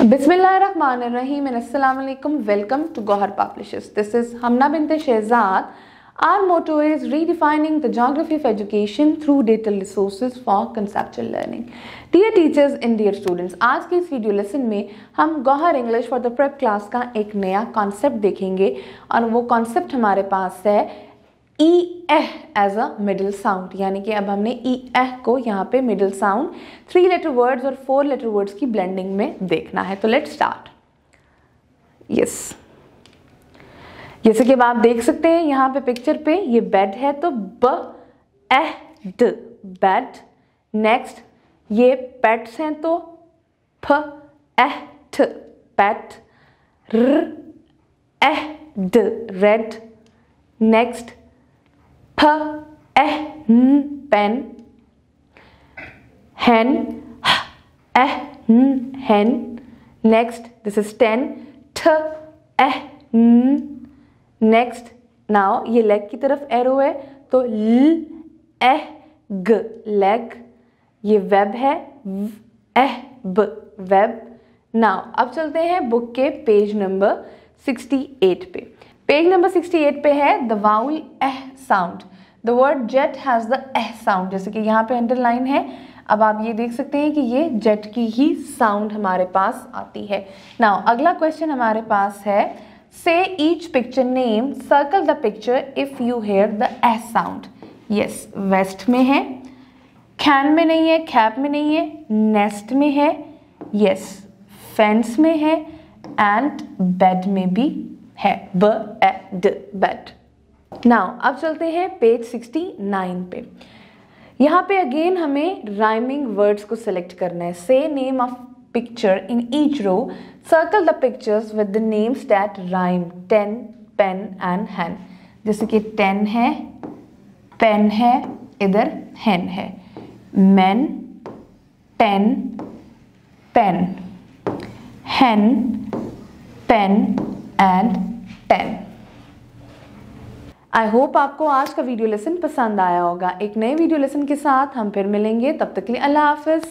बिस्मिल्लाकुम welcome to Gauhar publishers. This is Hamna bin Shahzad. Our motto is redefining the geography of education through digital resource for conceptual learning dear teachers in dear students आज के इस video lesson में हम Gauhar English for the prep class का एक नया concept देखेंगे और वो कॉन्सेप्ट हमारे पास है ई एह एज अ मिडिल साउंड यानी कि अब हमने ई एह को यहाँ पे middle sound three letter words और फोर लेटर वर्ड्स की ब्लेंडिंग में देखना है। तो लेट स्टार्ट यस जैसे कि अब आप देख सकते हैं यहाँ पे पिक्चर पे ये बेड है तो ब एह ड बेड नेक्स्ट ये पेट्स हैं तो फ एह ठ पेट र एह ड रेड नेक्स्ट फ एह न pen hen eh n, hen. Next, this is 10 th eh n. Next, now, ये लेग की तरफ़ एरो है तो ल एह ग लेग ये वेब है एह ब वेब नाउ अब चलते हैं बुक के पेज नंबर 68 पे. पेज नंबर 68 पे है the vowel eh sound the word jet has the eh sound जैसे कि यहाँ पे अंडरलाइन है, अब आप ये देख सकते हैं कि ये जेट की ही साउंड हमारे पास आती है। नाउ अगला क्वेश्चन हमारे पास है say each picture name circle the picture if you hear the eh sound yes vest में है खैन में नहीं है खैप में नहीं है नेस्ट में है यस फेंस में है एंड बेड में भी है ब एड बेड नाउ अब चलते हैं पेज 69 पे। यहाँ पे अगेन हमें राइमिंग वर्ड्स को सिलेक्ट करना है। Say name of picture in each row circle the pictures with the names that rhyme ten pen and hen जैसे कि टेन है पेन है, इधर हैन है। Men ten pen hen pen and ten I hope आपको आज का video lesson पसंद आया होगा। एक नए वीडियो लेसन के साथ हम फिर मिलेंगे। तब तक के लिए अल्लाह हाफिज़।